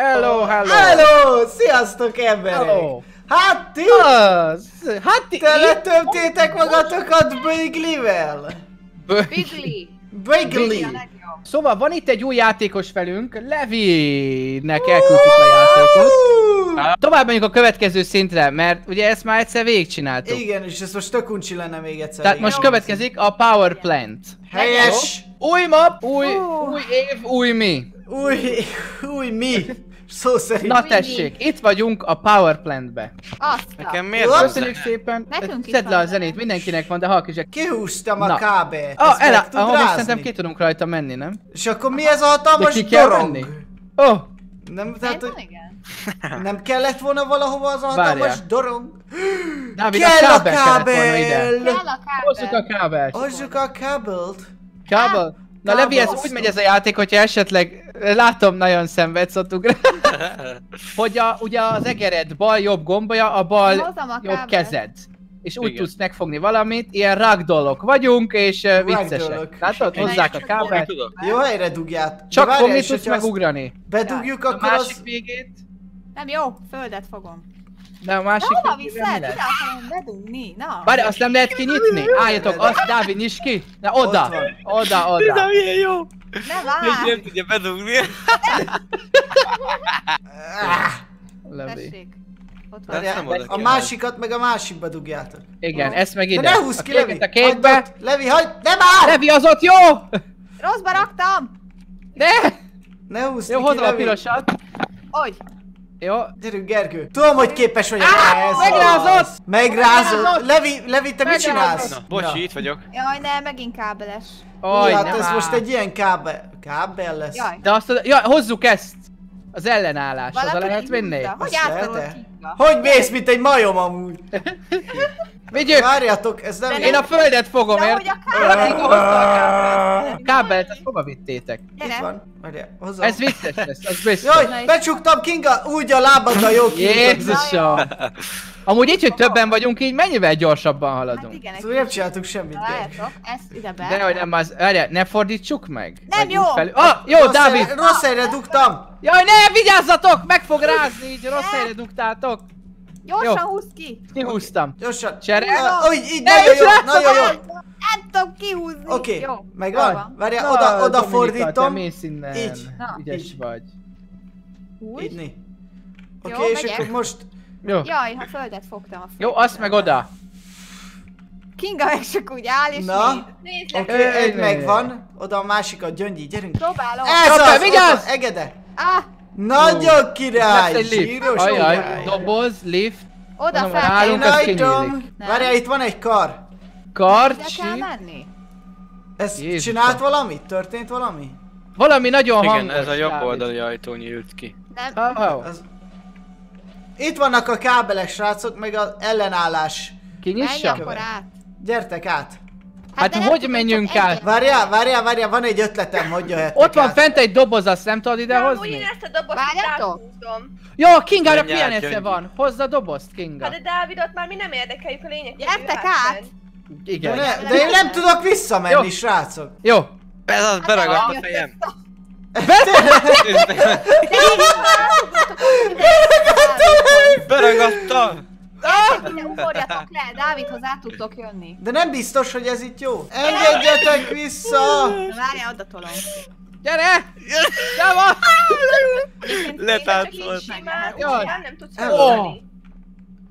Hello, hello! Hello! Sziasztok emberek! Hello! Hát ti, Az, hát ti te itt letömtétek magatokat Biglivel! Bigli. Bigli! Szóval van itt egy új játékos velünk, Levi-nek elküldtük a játékot. Tovább megyünk a következő szintre, mert ugye ezt már egyszer végigcsináltuk. Igen, és ez most tök uncsi lenne még egyszer. Tehát most következik a Power Plant. Helyes! Új map, új, új év, új mi. Új, új mi? Szó szerint. Na tessék, itt vagyunk a Power Plantbe. Azt. Nekem miért van Köszönjük szépen. Nekünk Szedd le a zenét, mindenkinek van, de halk is. Kihúztam a kábelt. Ah, el, ahol most szerintem ki tudunk rajta menni, nem? És akkor mi ez a De hatalmas ki kell dorong? Ó, oh, Nem, tehát, hogy igen. nem kellett volna valahova az a hatalmas dorong? Dávid, Kell a kábel kellett volna ide. kábel! Kell a Hozzuk a kábel. kábelt. Hozzuk a kábelt. Kábel? Na Levi, ez kábel. úgy megy ez a játék, hogyha esetleg, látom, nagyon szenvedsz ugrál, hogy a, ugye az egered bal jobb gombolya, a bal a jobb kezed. És úgy Igen. tudsz megfogni valamit, ilyen ragdollok vagyunk, és uh, viccesek. Látod? Hozzák a kábelt. Jó helyre dugját. Csak fogni tudsz megugrani. Bedugjuk, A akkor másik az... végét, Nem jó, földet fogom. De a De másik végére mi viszed? Ide akarom bedugni. Na. Várj, azt nem lehet kinyitni? Álljatok, azt Dávid nyisd ki! Na oda, oda, Ez oda. nem ilyen jó! Ne Még nem várj. tudja bedugni. Levi. Tessék. Ott van. várjál, nem oda A másikat meg a másikba dugjátok. Igen, ezt meg De ide. ne húzz ki, Levi! a kékbe. Levi, hagyd! Ne már! Levi az ott jó! Rosszba raktam. De! Ne húzz Jó, ki, hozom a Levi. pirosat. Hogy? Jó. Gyerünk, Gergő. Tudom, hogy képes vagyok Á, ez megrázott! Megrázott! Levi, Levi, te mit csinálsz? Na, bocsi, itt vagyok. Jaj, ne, megint kábeles. Aj, hát ez most egy ilyen kábel... Kábel lesz? Jaj. De azt. Ja, hozzuk ezt! Az ellenállás, az Valaki lehet vinni? húzza. Hogy? Kinga? Hogy mész, mint egy majom amúgy? Vigyük! Várjatok, ez nem... Én a földet fogom, De ért? hogy a kábel? Valaki hozta a kábelt. Kábelt, ezt hova vittétek? Itt van. Várjál, hozom. Ez vicces lesz, az biztos. Jaj, becsuktam Kinga, úgy a lábaddal jó kiütöttem. Jézusom! Amúgy így, hogy többen vagyunk, így mennyivel gyorsabban Hát haladunk? igen, egy Szóval nem csináltunk semmit. Találjátok, ezt ide be. De hogy nem az... Várjál, ne fordítsuk meg? Nem Vagy jó! Felül... Ah, jó, Rossz Dávid! helyre- Rossz helyre dugtam! Jaj, ne, vigyázzatok! Meg fog rázni, így rossz helyre dugtátok. Gyorsan Jó. húzd ki. Kihúztam. Gyorsan. Csere? Ah, Úgy, így, Ne nagyon jó, nagyon jó. Nem tudom kihúzni. Oké, megvan? Várjál, Na, oda, oda Dominika, te fordítom. mész innen. Így. Ügyes vagy. Jó, Oké, és megyek. akkor most... Jó. Jaj, ha földet fogtam a földet. Jó, azt meg oda. Kinga meg csak úgy áll és Na. néz. Nézd. Oké, egy Ej, megvan. Oda a másikat, Gyöngyi, gyerünk. Próbálom. Ez Kapd el, az, vigyázz! Egede. Ah, Nagyon király, egy zsíros Ajaj, doboz, lift, oda Mondom, fel Én ajtom. Várjál, itt van egy kar. Karcsi. kell menni. Ez Jézusom. csinált valamit? Történt valami? Valami nagyon hangos. Igen, ez a jobb oldali ajtó nyílt ki. Nem. Oh, oh. Az... Itt vannak a kábelek, srácok, meg az ellenállás. Menj Kinyissa? akkor át. Gyertek át. Hát nem hogy menjünk át? Várjál, várjál, várjál, van egy ötletem, hogy jöhettek Ott van át. fent egy doboz, azt nem tudod idehozni? én ezt a dobozt áthúzom. Jó, Kingának Menj milyen esze van? Hozd a dobozt, Kinga. Hát de Dávidot már mi nem érdekeljük a lényeg. Gyertek hát át! ment. De, Igen. ne, de én nem tudok visszamenni, Jó. srácok. Jó. Ez az, beragadt a nem fejem. Beragadtam! Ide ugorjatok le, Dávidhoz át tudtok jönni. De nem biztos, hogy ez itt jó. Engedjetek vissza! Várjál, oda tolom. Gyere! Gyere simán nem tudsz Ó.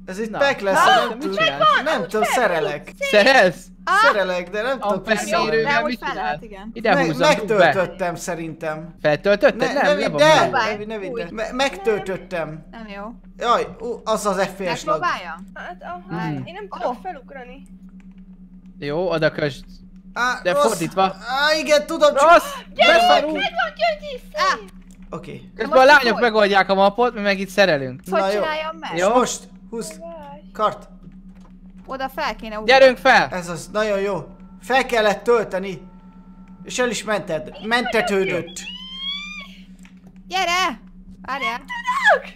Ez itt Na. pek lesz, Na, nem tudom. Nem tudom, szerelek. Szerez? Szerelek, de nem tudok Amper visszamenni. mérővel de úgy mit csinál? Ide húzom, megtöltöttem szerintem. Feltöltötted? Ne, nem, ne vidd el! Ne, ne vidd el. Me- megtöltöttem. Nem jó. Jaj, az az FPS lag. Megpróbáljam? Hát, Hmm. én nem tudok felugrani. Jó, oda kösd. Á, De rossz. fordítva. Á, igen, tudom, csak... Rossz! Beszarul! Megvan, Gyöngyi, Oké. Közben a lányok megoldják a mapot, mi meg itt szerelünk. hogy Na jó. csináljam meg? Jó. most, húzd, Várj. kart. Oda fel kéne ugrani. Gyerünk fel! Ez az, nagyon jó. Fel kellett tölteni. És el is mented. Mentetődött. Gyere! Várjál.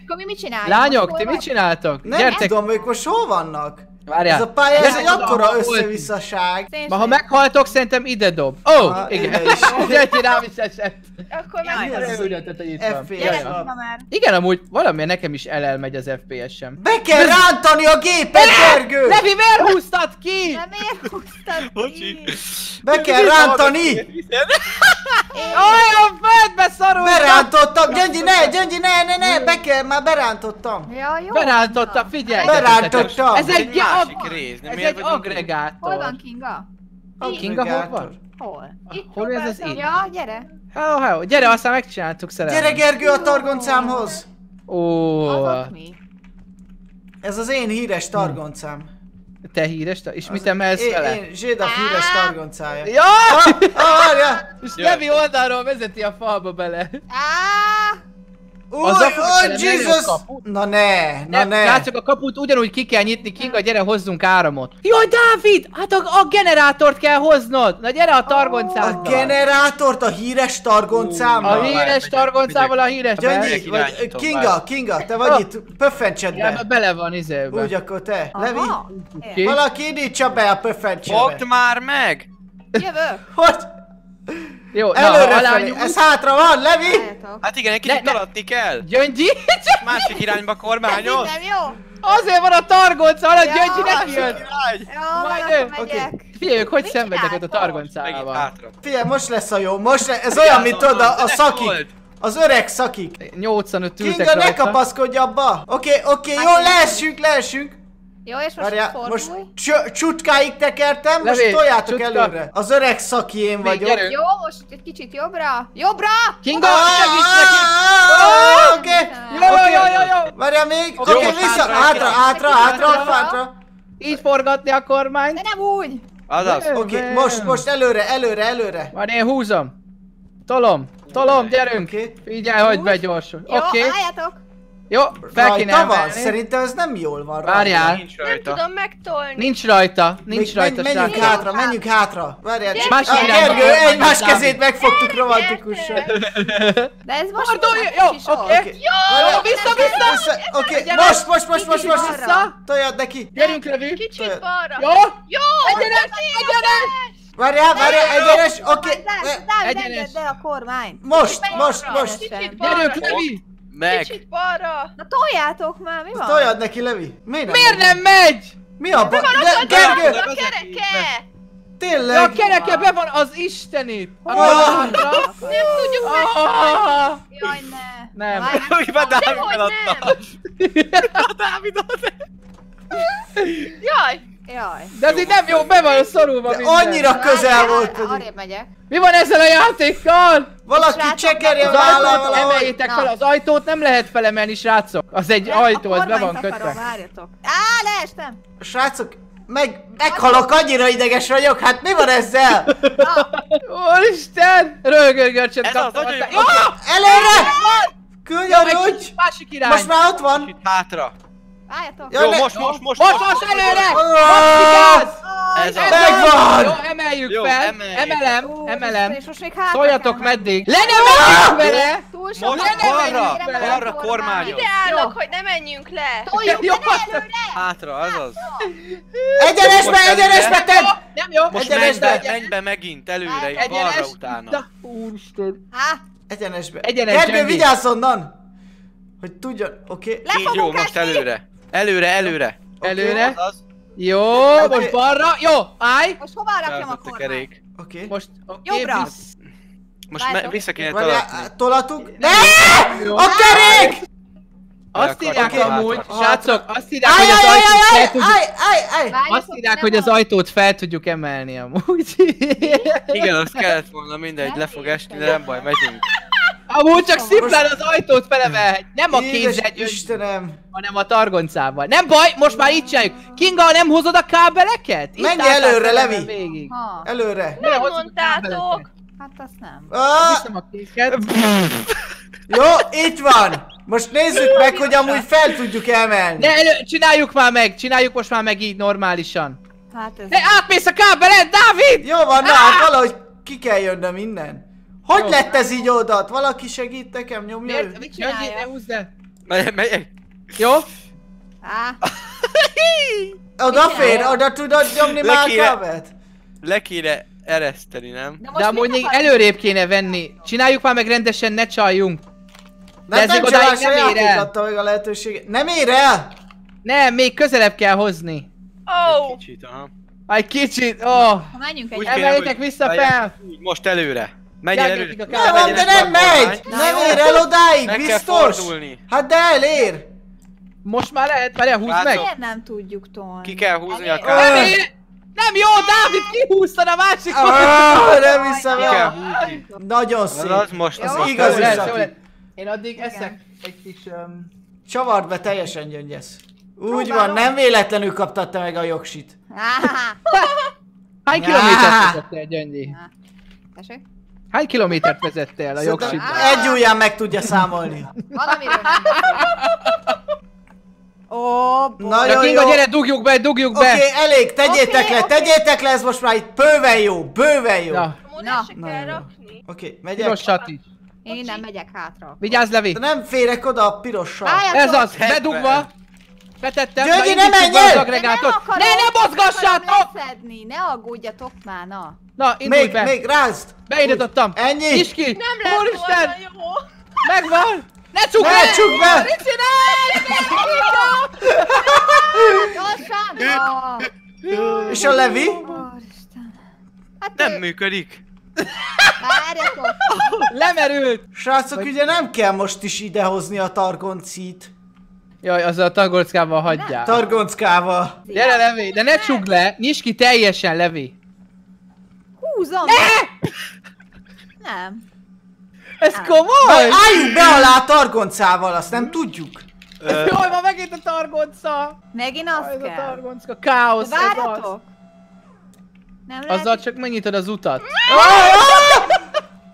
Akkor mi mit csináljunk? Lányok, ti mit csináltok? Nem Gyertek! tudom, ők most hol vannak? Várjál. Ez a pálya, ez egy akkora összevisszaság. Ma ha meghaltok, szerintem ide dob. Ó, oh, Ah, igen. ide is. Gyerti rám is esett. Akkor Jaj, meg ez- Úgy döntött, hogy itt van. Igen, amúgy valamiért nekem is elelmegy az FPS-em. Be kell rántani a gépet, Gergő! Levi, miért húztad ki? De miért húztad ki? Be kell rántani! Olyan földbe szorultam! Berántottam! Gyöngyi, ne, Gyöngyi, ne, ne, ne, be kell, már berántottam! Ja, jó. Berántottam, figyelj! Berántottam. Ez egy, egy másik rész, nem ez miért egy agregátor. Hol van Kinga? Kinga hol van? Hol? Itt Hol ez az itt? Ja, gyere. Hello, hello. Gyere, aztán megcsináltuk szerelmet. Gyere Gergő a targoncámhoz! Ó, mi? Ez az én híres targoncám. te híres, és mit emelsz én, vele? Én, Zséda híres targoncája. Ja! Ah, ah, várja! És. Levi oldalról vezeti a falba bele. Á! Új, Az a- oh, Jesus! a kaput? Na ne, na Nem, ne! látszok, a kaput ugyanúgy ki kell nyitni, Kinga, gyere, hozzunk áramot. Jaj, Dávid! Hát a, a generátort kell hoznod! Na gyere a A targoncáddal! generátort a híres targoncámmal. A híres targoncával a híres... Gyöngyi, vagy Kinga. Kinga, te vagy itt, pöffentsed Ja, be. bele van izébe. Úgy, akkor te. Levi, Ki? valaki indítsa be a pöffentsébe. Fogd már meg! Jövök. Hogy? Jó, na, Előre felé. alányulsz- Ez hátra van, Levi? Álljatok. Hát igen, egy kicsit Ne, ne. kell. Gyöngyi? Másik irányba kormányoz. nem jó. Azért van a targonca, hogy Ja. Gyöngyi neki jön! Jó, Majd ő. megyek. Figyelj, ők hogy Mit szenvednek ott a targoncával. Figyelj, most lesz a jó, most le, ez olyan, mint tudod, a, szakik. Az öreg szakik. 85 ültek Kinga, ne kapaszkodj abba! Oké, oké, Hát jó, leessünk, leessünk. Jó, és most fordulj. most csu- csutkáig tekertem, most Levi, toljátok csutka. előre. Az öreg szaki én vagyok. gyerünk. Jó, most egy kicsit jobbra. Jobbra! Kinga, Ah, segíts neki! ah, ah, Oké, Jó, jó, jó, jó, jó! Várjál még, Jó, oké, most vissza, hátra, hátra, hátra, hátra. Így forgatni a kormányt. De nem úgy. Azaz. Oké, most, most előre, előre, előre. Majd én húzom. Tolom, tolom, gyerünk. Figyelj, hogy begyorsul. Jó, Oké. álljatok. Jó, fel kéne Rajta van? emelni. Szerintem ez nem jól van rajta. Várjál. Nincs Nem rajta. tudom megtolni. Nincs rajta, nincs Még rajta, menj, menjünk srácok. hátra, menjünk hátra. Várjál, Gyere, Más Ah, irányba Gergő, egymás kezét megfogtuk romantikusan. De ez most Pardon, már jó, kicsi sor. oké. Várjál, Jó, vissza, vissza! Oké, Egyenes. most, most, most, most, most. Vissza. Toljad neki. Gyerünk, Levi. Kicsit balra. Jó? Jó! Egyenes, egyenes! Várjál, várjál, egyenes, oké. Dávid, Dávid, Egyenes. engedd el a kormányt. Most, most, most. Kicsit balra. Gyerünk, Levi! Meg. Kicsit balra. Na toljátok már, mi van? Toljad neki, Levi. Miért nem? Miért nem megy? Mi a baj? Van De- ott a Gergő, a kereke. Ja, a tényleg. kereke be van az istenit! Ah. Hátra. Nem tudjuk meg. Ah! Jaj, ne. Nem. Miben Dávid eladta? A Dávidot. Jaj. Jaj. De ez nem jó, be van szorulva De minden. annyira közel volt, Arrébb megyek. Mi van ezzel a játékkal? valaki vállal ajtót valahogy. emeljétek fel, az ajtót nem lehet felemelni, srácok. Az egy Nem, ajtó, a az be van kötve. Várjatok. Á, leestem. Srácok, meg, meghalok, annyira ideges vagyok, hát mi van ezzel? Úristen! Rögörgörcsöt Ez az, kaptam. aztán-! Előre! Könyörülj! kicsit másik irány. Most már ott van. Hátra. Várjatok. Ja, Jó, most, most, most. Most, most előre! Ah! Ez a... Megvan! Jó, emeljük Jó, fel. emeljük. Emelem, Ú, emelem. És most még hátra Szóljatok kell meddig. Le nem megyünk vele! Túl sok Most balra, balra kormány. kormányos. Ide állok, hogy ne menjünk le. Toljuk Jó. be előre. Hátra, azaz. Egyenesbe, Most előre. egyenesbe tedd! Nem jó. Most menj Egyenesbe, be, menj be megint előre, Egyenes. balra utána. Úristen. Há, Egyenesbe. Egyenes, Gergő, Gyöngy. vigyázz onnan! Hogy tudjon, oké. Így jó, most esni. Előre. Előre, előre. Előre. Azaz. Jó, Oké. most balra. Jó, állj. Most hová rakjam a kormányt? kerék. Oké. Most, oké, Jobbra. vissz. Most me- vissza kéne. Várjál, tolatuk. Ne! A kerék! Azt írják amúgy, srácok, azt írják, hogy az ajtót fel tudjuk... Azt írják, hogy az ajtót fel tudjuk emelni amúgy. Igen, az kellett volna mindegy, le fog esni, de nem baj, megyünk. Amúgy csak szimplán az ajtót felemelhet. Nem a kézzel, Istenem! hanem a targoncával. Nem baj, most már itt csináljuk. Kinga, nem hozod a kábeleket? Itt Menj előre, Levi. Végig. Ha, Előre! Nem mondtátok. hát azt nem. Ah, Viszem a kéket. jó, itt van! Most nézzük meg, hogy amúgy fel tudjuk emelni. Ne, elő, csináljuk már meg, csináljuk most már meg így normálisan. Hát ez... Ne, átmész a kábelet, Dávid! Jó van, na hát valahogy ki kell jönnöm innen. Hogy Jó. lett ez így odat? Valaki segít nekem, nyomja Miért? Mit csinálja? Ne húzd el. Megy, megy. Jó? Á, Odafér, oda tudod nyomni már Lekire. kábelt? Le kéne ereszteni, nem? De, De amúgy még előrébb kéne venni. Csináljuk már meg rendesen, ne csaljunk. De Mert ez nem a nem ér el. adta meg a lehetőséget. Nem ér el! Nem, még közelebb kell hozni. Ó! Kicsit, aha. Egy kicsit, ó. Oh. Ha menjünk egy... Emeljétek vissza fel! Most előre. Menjél a Nem, van, de nem megy! Nem ér el odáig, biztos! Hát de elér! Most már lehet, várjál, húzd Látom. meg! Miért nem tudjuk tolni? Ki kell húzni a Elég- Nem, jó, Dávid, kihúztad a másik Ah, nem hiszem el! Nagyon szép! az most. Az Az most igaz Jó is, lesz, Saki. jó lesz. Én addig eszek egy kis... Csavard be, teljesen gyöngyesz. Úgy van, nem véletlenül kaptad te meg a jogsit. Hány kilométert vezettél, Gyöngyi? Tessék? Hány kilométert vezettél a Szerintem jogsidba? egy ujján meg tudja számolni. Valamiről nem. Ó, bo- Nagyon Kinga, jó. gyere, dugjuk be, dugjuk Oké, be! okay, elég, tegyétek Oké, le, oké. tegyétek le, ez most már itt bőven jó, bőven jó. Na. Na, rakni. Oké, megyek. pirosat is. Én innen megyek hátra. Vigyázz, Levi! De nem férek oda a pirossal. Ez az, bedugva! Betettem, Gyöngyi, na, ne menj el! Ne, ne nem mozgassátok! ne aggódjatok már, na. Na, indulj Még, be! még, rázd! Beindítottam! Ennyi? Nyisd ki! Nem lesz Úristen! volna jó. Megvan! Ne csukd Ne be! csukd be! Mit! Ó, És a Levi? Hát Nem ő- működik. Várjatok! Lemerült! Srácok, ugye nem kell most is idehozni a targoncit. Jaj, azzal a tagolckával hagyjál. Targonckával. Gyere, Levi, de ne csukd le! Nyisd ki teljesen, Levi! Húzom! Nem. Ez Majd komoly! álljunk be alá a targoncával, azt nem tudjuk. Jaj, ma megint a targonca! Megint azt Ez a kell. targonca, káosz, De ez az. Várjatok! Nem lehet... Azzal csak megnyitod az utat.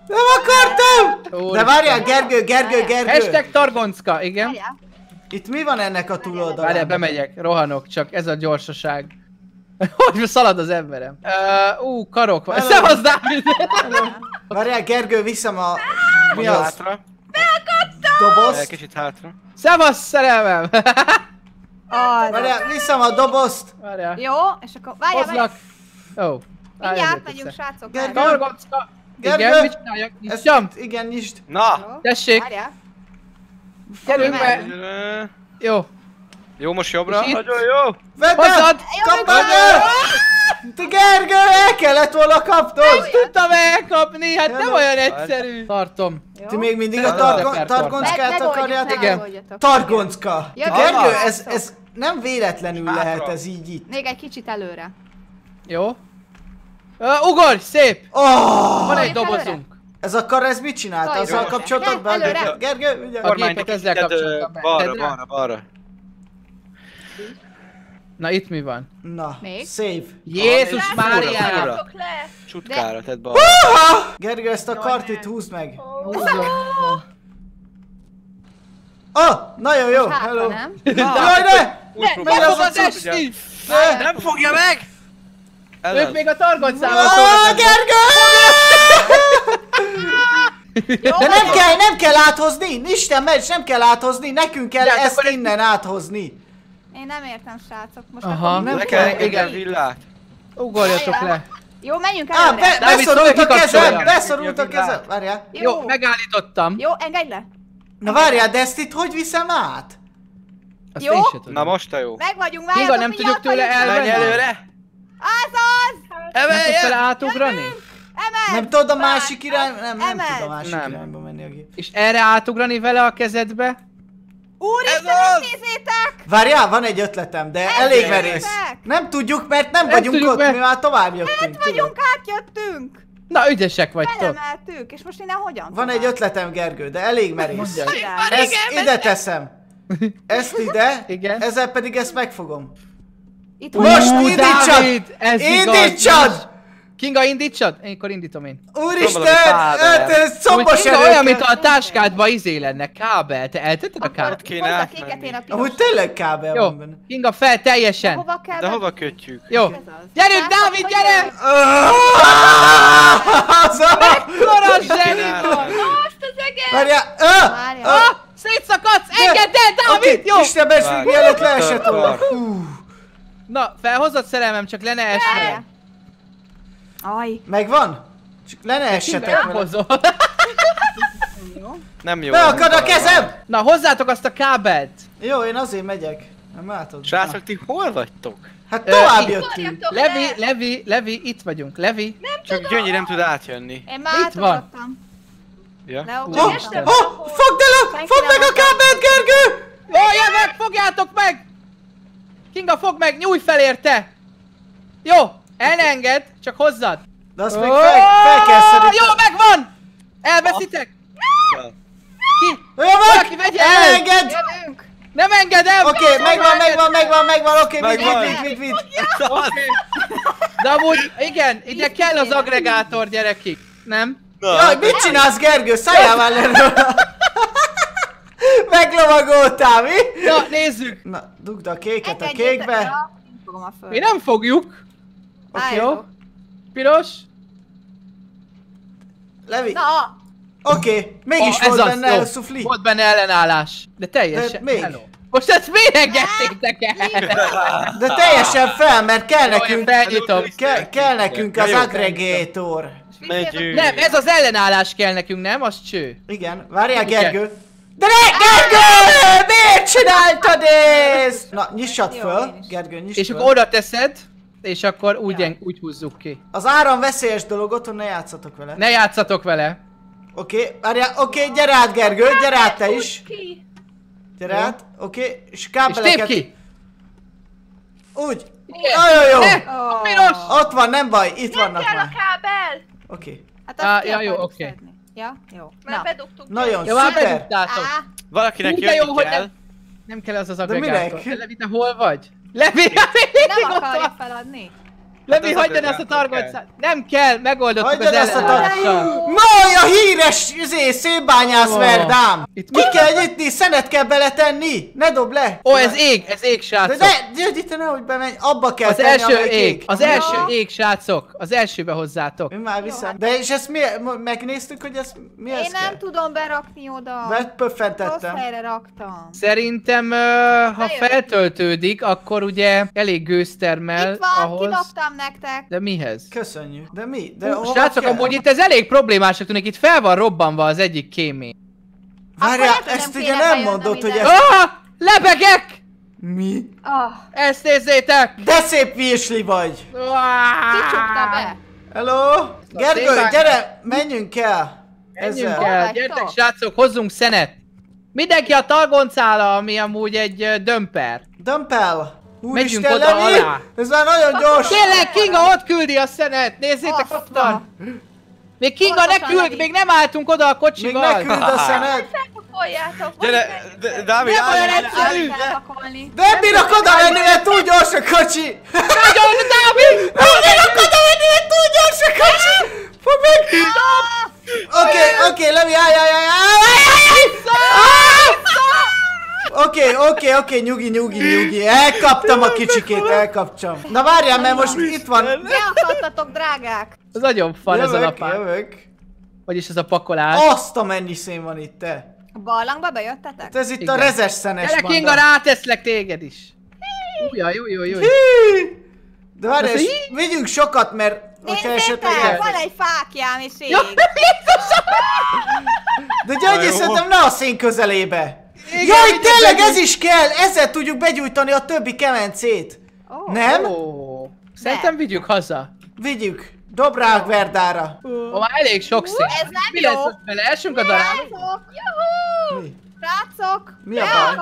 Nem akartam! De várjál, Gergő, Gergő, Gergő! Hashtag targoncka, igen. Itt mi van ennek a túloldalán? Várjál, bemegyek, rohanok, csak ez a gyorsaság. Hogy szalad az emberem. Uh, ú, karok van. Szevasz, Dávid! Várjál, Gergő, viszem a... Mi az? hátra. Egy Dobozt? kicsit hátra. Szevasz, szerelmem! Várjál, viszem a dobozt! Várjál. Jó, és akkor várjál, várjál. Ó. Mindjárt megyünk, srácok. Gergő. Gergő. Igen, mit csináljak? Ezt, Nyissam? igen, nyisd. Na! Jó, Tessék, Várjál. gyerünk be. Jó. Jó, most jobbra. Itt? Nagyon jó. Vedd el! Kapd el! Te Gergő, el kellett volna kapnod! Tudtam elkapni, hát nem olyan egyszerű. Tartom. Jó. Ti még mindig a Ez targon, az a targonckát Megoldjuk, akarjátok? Igen. Targoncka! Gergő, ez, ez nem véletlenül lehet ez így itt. Még egy kicsit előre. Jó. Uh, ugorj, szép! Oh, Van egy dobozunk. ez a kar, ez mit csinált? Azzal kapcsoltad be? Gergő, ugye? A gépet ezzel kapcsoltam be. Balra, balra, balra. Na itt mi van? Na, Még? save. Jézus fura, Mária! Csutkára tedd balra. Gergő, ezt a kart itt húzd meg. Húzom. Oh, nagyon jó, Hátra, hello. nem? Jaj, ne! Úgy Meg próbálom, fog az hogy esni! Ne! Nem fogja meg! Ez Ők még a targoncával Ah, szólnak. Gergő! De nem kell, nem kell áthozni! Isten megy, nem kell áthozni, nekünk kell De hát ezt innen áthozni. Én nem értem, srácok. Most Aha. akkor... Nem Le kell, kell engedni igen. a villát. Ugorjatok le. Jó, menjünk Á, előre. be, beszorult a kezem, beszorult a kezem. Várjál. Jó, megállítottam. Jó, engedj le. Na várjál, de ezt itt hogy viszem át? Azt Jó. Na most a jó. Meg vagyunk, várjatok, nem mindjárt tudjuk tőle elvenni? Menj előre! Az az! Nem tudsz vele átugrani? Emel! Nem tudod a másik irány, nem, nem tud a másik Nem. irányba menni a gép. És erre átugrani vele a kezedbe? Úristen, nézzétek! Várjál, van egy ötletem, de Ez elég merész. Nem tudjuk, mert nem, Nem vagyunk tudjuk, ott, mert- mi már tovább jöttünk. Itt vagyunk, átjöttünk! Na, ügyesek vagytok. Felemeltük, és most innen hogyan Van egy ötletem, Gergő, de elég merész. Mondjad. Ezt ide teszem. Ezt ide, Igen. ezzel pedig ezt megfogom. Itt Most indítsad! Dávid, ez igaz. Indítsad! Kinga, indítsad? Én akkor indítom én. Úristen, hát ez combos Kinga, olyan, mint a táskádba izé lenne, kábel. Te eltetted a kábelt? kéne a átmenni. kéket, én a Amúgy piros. tényleg kábel Jó, van benne. Kinga fel teljesen. Hova kell? De hova kötjük? Jó. Gyerünk, Dávid, gyere! jön. Az a- Kora zseni van! Most az egész. Várjál! Ah, szétszakadsz! Engedd el, Dávid! Jó! Isten becs, Vágj. mielőtt leesett volna. Na, felhozott szerelmem, csak le ne esne. Aj. Megvan? Csak le ne essetek Nem vele. Nem jó. Beakad a kezem! Na, hozzátok azt a kábelt. Jó, én azért megyek. Nem látod? Srácok, ti hol vagytok? Hát tovább jöttünk. Levi, le! Levi, Levi, itt vagyunk. Levi. Csak Gyöngyi nem tud átjönni. Én már Itt van. Ja? Oh, oh, fogd el a, fogd nem meg a kábelt, Gergő! Ó, meg, fogjátok meg! Kinga, fogd meg, nyújj fel érte! Jó, el ne engedd, csak hozzad. De azt még fel, fel kell szedni. Jó, megvan! Elveszitek! Ki? Jó, Valaki vegye el! Elengedd! Jövünk. Nem enged el! Oké, megvan, megvan, megvan, megvan, oké, vidd, Megvan. vidd, vidd, vidd, vidd. De amúgy, igen, ide kell az agregátor, gyerekik. Nem? Na, Jaj, mit csinálsz, Gergő? Szálljál róla. Meglovagoltál, mi? Na, nézzük! Na, dugd a kéket a kékbe. Én. Mi nem fogjuk. Oké, Jó? Piros? Levi. Na, Oké, mégis Ó, ez volt az, benne a szufli. Volt benne ellenállás. De teljesen. De még. Hello. Most ezt miért engedtétek el? De teljesen fel, mert kell Jó, nekünk, felnyitom. kell, kell nekünk az. Megyünk. Nem, ez az ellenállás kell nekünk, nem? Az cső. Igen, várjál. Gergő. De ne, Gergő! Miért csináltad ezt? Na, nyissad föl. Gergő, nyiss És föl. akkor oda teszed, és akkor úgy, Ja. en- úgy húzzuk ki. Az áram veszélyes dolog, otthon ne játszatok vele. Ne játszatok vele. Oké, várjál, oké, gyere át Gergő, gyere át te is. Ki? Gyere Jó. át, oké, és És kábeleket... ki! Úgy. Igen. Nagyon jó. Ne! A piros! Ott van, nem baj, itt Nem vannak kell a már. kábel! Oké. Hát azt Á, ki ja, jó, oké. szedni. Ja, jó. Mert Na. bedugtuk. Nagyon Jó, már szuper. bedugtátok. Valakinek Hú, jó, jönni hogy kell. nem, nem kell az az minek? agregátor. De Levi, te hol vagy? Levi, nem akarja feladni? Levi, az hagyd el azt a kell. Nem kell, megoldottuk Hagyjad az azt a ellenállással. Maj, a híres izé, szénbányász verdám! Itt Ki mi? kell nyitni, szenet kell beletenni! Ne dob le! Ó, ez ég, ez ég, De srácok. ne, gyere itt, nehogy bemenj, abba kell Az tenni, első ég, az első ég, srácok. Az elsőbe hozzátok. Én már viszem. De és ezt mi, megnéztük, hogy ez mi ez Én nem kell? tudom berakni oda. Mert Rossz helyre raktam. Szerintem, ha feltöltődik, akkor ugye elég gőztermel Itt van, ahhoz. kidobtam nektek. De mihez? Köszönjük. De mi? De Hú, Srácok, kell? amúgy itt ez elég problémásnak tűnik, itt fel van robbanva az egyik kémény. Várjál, ezt ugye nem mondod, hogy ide. ez... Ah! Lebegek! Mi? Ah, Ezt nézzétek! De szép virsli vagy! Ki csukta be? Hello? Gergő, tényleg- gyere, menjünk el! Menjünk Ezzel. el, gyertek srácok, hozzunk szenet! Mindenki a talgoncála, ami amúgy egy dömper. Dömpel! Megyünk Úristen, oda Levi! alá. Ez már nagyon gyors! Tényleg, Kinga ott küldi a szenet! Nézzétek, Ott van! Még Kinga ne küld, még nem álltunk oda a Még kocsival! ne küld a! Felpakoljátok. Gyere, Dávid, Nem olyan állj, egyszerű. állj. Nem bírok oda menni, mert túl gyors a kocsi! Nagyon, Dávid! Nem bírok oda menni, mert túl gyors a kocsi! Fogd meg! Oké, oké, Levi, állj, állj, állj, állj, állj, állj! Oké, oké, oké, nyugi, nyugi, nyugi. Elkaptam a kicsikét, elkaptam. Na várjál, mert most itt van. Beakadtatok, drágák. Ez nagyon fan ez a lapát. jövök. Vagyis ez a pakolás. Azt a mennyi szén van itt, te. A barlangba bejöttetek? Hát Ez itt Igen. a rezes szenes Gyere Kinga, ráteszlek téged is. Jaj, jó, jó, jó. Hí! De várj, és vigyünk sokat, mert hogyha esetleg... Nézzétek, van egy fákjám és ég. Ja, De Györgyi, jó. szerintem ne a szén közelébe. Igen, Jaj, tényleg ez is kell! Ezzel tudjuk begyújtani a többi kemencét. Ó, Nem? Ó, Szerintem vigyük haza. Vigyük. Dob rá Verdára. Ó, már elég sok szín. ez nem Mi jó. lesz vele? Elsünk a darab? Srácok, Mi? srácok. Mi a baj?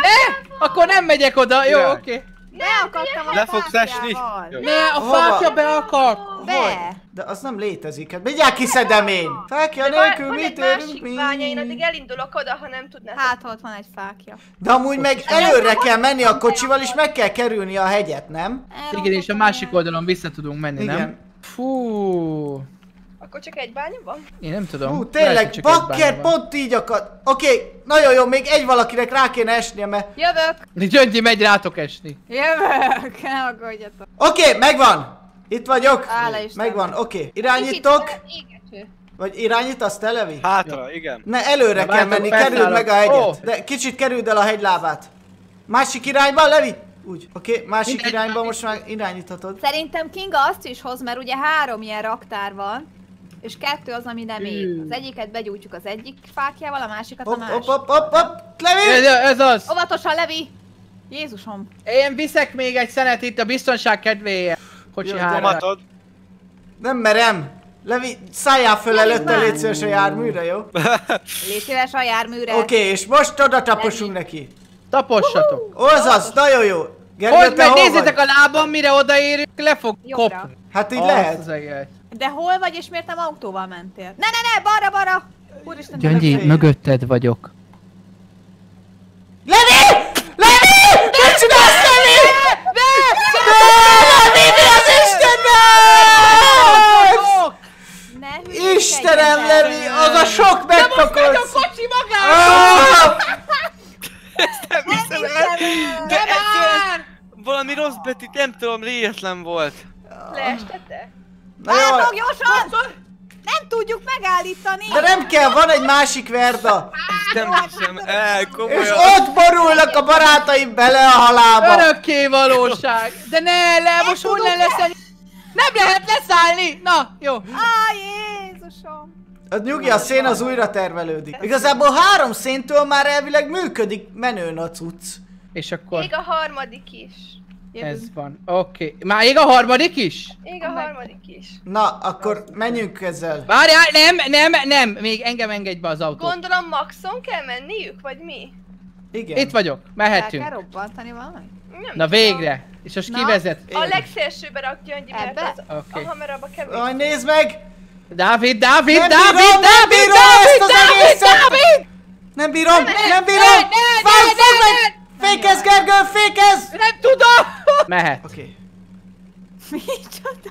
Ne! Akkor nem megyek oda. Jó, oké. Beakadtam a Le fogsz esni? Ne, a fákja be akar. Be. De az nem létezik. Hát mindjárt kiszedem én. Fákja De nélkül van mit egy érünk másik mi? bánya, én addig elindulok oda, ha nem tudnátok. Hát ott van egy fákja. De amúgy meg előre kell menni a kocsival, és meg kell kerülni a hegyet, nem? Igen, és a másik oldalon vissza tudunk menni, nem? Igen. Fú, Akkor csak egy bánya van? én nem tudom. Hú, tényleg, bakker pont így akad. Oké, nagyon jó, még egy valakinek rá kéne esnie, mert... Jövök. Gyöngyi megy rátok esni. Jövök. Ne aggódjatok. Oké, megvan! Itt vagyok. Istennek. Megvan, oké. Irányítok. Kicsit. Vagy irányítasz te, Levi? Hátra, igen. Ne, előre Na, kell menni, kerüld meg a hegyet. Ó. De kicsit kerüld el a hegylábát. Másik irányba, Levi? úgy. Oké, okay, másik Mindegy, irányba most már irányíthatod. Szerintem Kinga azt is hoz, mert ugye három ilyen raktár van. És kettő az, ami nem ég. Az egyiket begyújtjuk az egyik fákjával, a másikat a Hopp, másik. hopp, hopp, hopp, hopp, Levi! Ez, ez az! Óvatosan, Levi! Jézusom! Én viszek még egy szenet itt a biztonság kedvéért. Kocsi. Tomatod. Nem merem! Levi, szálljál föl Levi, előtte, légy szíves a járműre, jó? Légy szíves a járműre. Oké, okay, és most oda taposunk neki. Tapossatok. Azaz, nagyon jó. Gergő, Hogy hol nézzétek vagy? a lábam, mire odaérünk, le fog Jobbra. kopni. Hát így Azt lehet. az egész. De hol vagy és miért nem autóval mentél? Ne, ne, ne, balra, balra! Úristen, te Gyöngyi, mögötted vagyok. Levi! Levi! Mit csinálsz, Levi? Ne! Levi, mi az? Ne Istenem, ezzel. Levi, az a sok Megy a megpakolsz! kocsi magára! Ah! Nem hiszem el. De valami rossz betű, nem tudom, léletlen volt. Leestette? Na jó, Vártok, gyorsan! Nem tudjuk megállítani! de nem kell, van egy másik verda. Nem hiszem el, És komolyan. ott borulnak a barátaim bele a halába. Örökké valóság! De ne, le, most tudunk onnan leszállni! Nem lehet leszállni! Na, jó. Á, Jézusom! A nyugi, a szén az újra termelődik. Igazából három széntől már elvileg működik menőn a cucc. És akkor Még a harmadik is. Ez van. Oké. Már ég a harmadik is? Még a harmadik is. Na, akkor menjünk ezzel. Várjál, nem, nem, nem, még engem engedj be az autót. Gondolom maxon kell menniük, vagy mi? Igen. Itt vagyok, El mehetünk. kell robbantani valamit? Nem Na végre. És most Na. ki vezet? A legszélsőbe rak Gyöngyi, mert az Oké. a hamarabb kevés. Aj, nézd meg! Dávid, Dávid, Nem Dávid, bírom, Dávid, Dávid, Dávid, egészet! Dávid! Nem bírom, nem bírom! ne, ne, Fáj, ne, fogd ne, meg! Fékezz, Gergő, fékezz! Nem tudom! Mehet. Oké. Micsoda?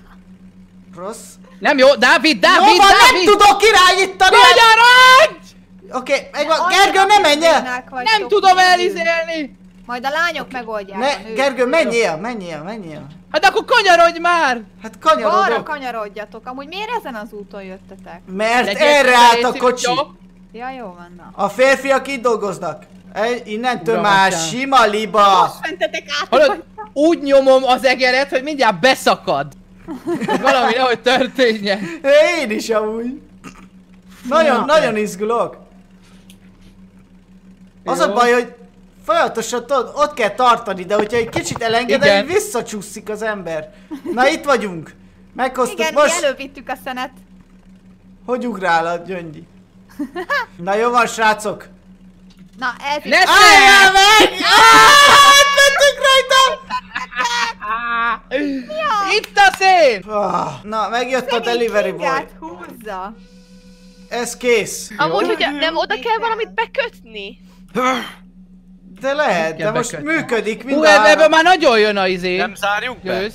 Rossz. Nem jó, Dávid, Jó Dávid, van, nem Dávid! tudok irányítani! Magyarodj! Oké, megvan. Annyira Gergő, ne menj el! Nem tudom elizélni! Majd a lányok megoldják Ne. Gergő, menjél, menjél, menjél. Hát akkor kanyarodj már! Hát Balra kanyarodok. kanyarodjatok. Amúgy miért ezen az úton jöttetek? Mert erre állt a kocsi. Ja, jó van, na. A férfiak itt dolgoznak. Egy, innentől Uram, már sima liba. Mentetek át. Hallod, úgy nyomom az egeret, hogy mindjárt beszakad. Valami nehogy történjen. Én is amúgy. Nagyon, Ja. nagyon izgulok. Az a Jó. baj, hogy folyamatosan tudod, ott kell tartani, de hogyha egy kicsit elengeded, Igen. így visszacsúszik az ember. Na itt vagyunk. Meghoztuk Igen, mi most. elővittük a szenet. Hogy ugrál a gyöngyi? Na jó van, srácok. Na, ez Ne is... Álljál meg! Ah, Átmentünk rajta! Itt a szén! Ah, Na, megjött a delivery boy. Húzza. Ez kész. Amúgy, hogy nem oda kell valamit bekötni? De lehet, de most bekötni. működik Hú, mind ebbe, a ebbe már nagyon jön a izé. Nem zárjuk be? Gőz.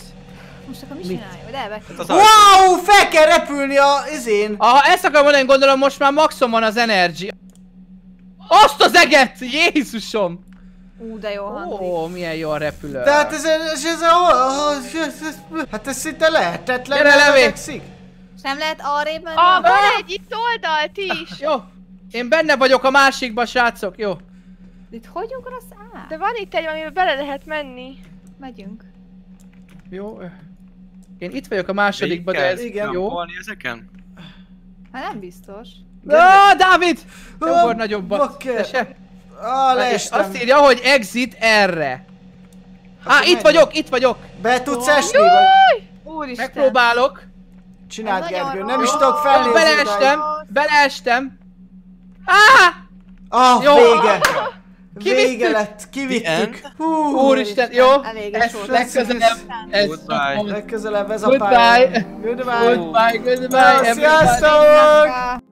Most akkor mit csináljuk? De ajtó. Wow, fel kell repülni a izén. Aha, ezt akarom mondani, gondolom most már maxon van az energy. Azt az eget! Jézusom! Ú, de jó hangzik. Ó, milyen jól repülő. De hát ez, ez, ez, ez, ez, hát ez szinte lehetetlen. Gyere. És nem lehet arrébb menni? Ah, van egy itt oldalt is! Jó. Én benne vagyok a másikba, srácok, jó. Itt hogy ugrasz át? De van itt egy, amiben bele lehet menni. Megyünk. Jó. Én itt vagyok a másodikba, de ez Igen. jó. Volni ezeken? Hát nem biztos. Ah, Dávid! Te ugor nagyobbat. bakker. És leestem. azt írja, hogy exit erre. Á, itt vagyok, itt vagyok. Be tudsz esni? Vagy? Úristen. Megpróbálok. Csináld, Gergő, nem is tudok felnézni. beleestem, beleestem. Á! Ah, Jó. vége. Vége lett, kivittük. Hú, Úristen, jó. Ez volt. legközelebb. Ez Goodbye. Legközelebb ez a Goodbye. pálya. Goodbye. Goodbye, goodbye, everybody. Sziasztok!